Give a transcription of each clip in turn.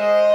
Música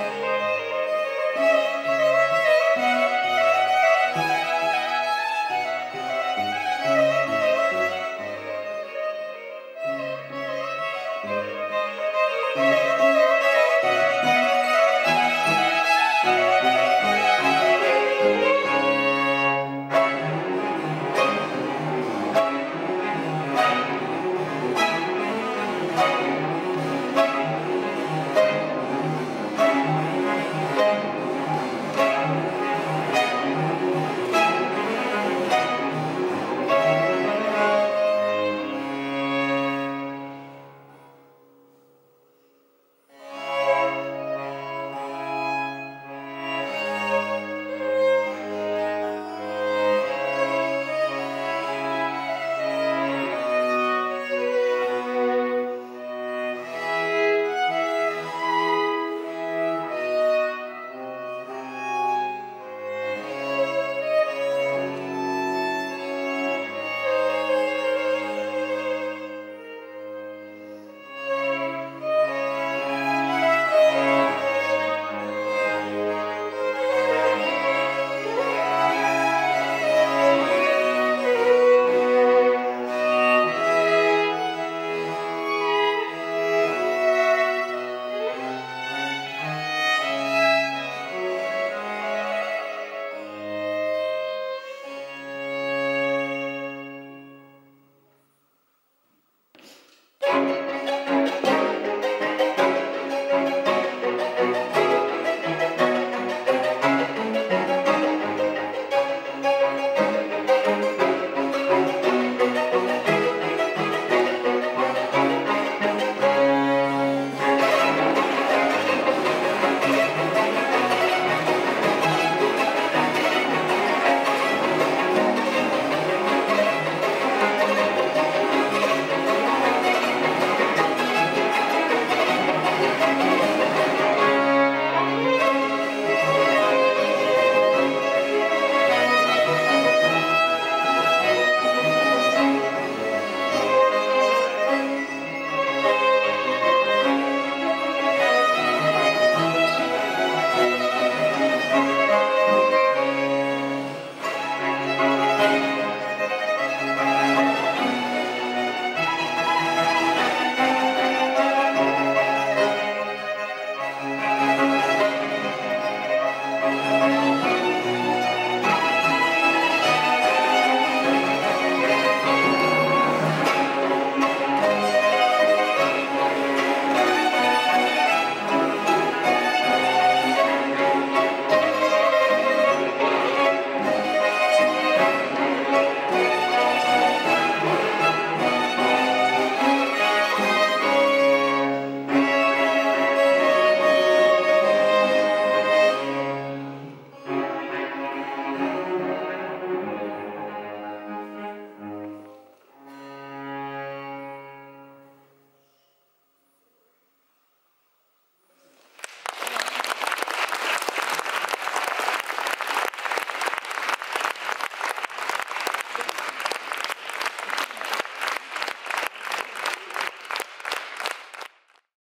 Bye.